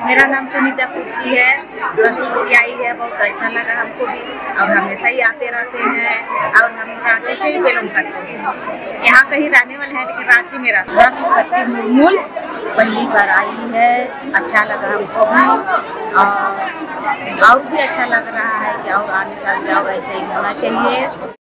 मेरा नाम सुनीता कुर्ती है। रसगुल्ली आई है, बहुत अच्छा लगा हमको भी। और हमेशा ही आते रहते हैं और हम रांची से ही बिलोंग करते हैं। यहाँ कहीं रहने वाले हैं, लेकिन रांची मेरा राष्ट्रपति मुर्मूल पहली बार आई है। अच्छा लगा हमको भी। और और भी अच्छा लग रहा है कि और आने साल में और ऐसे ही होना चाहिए।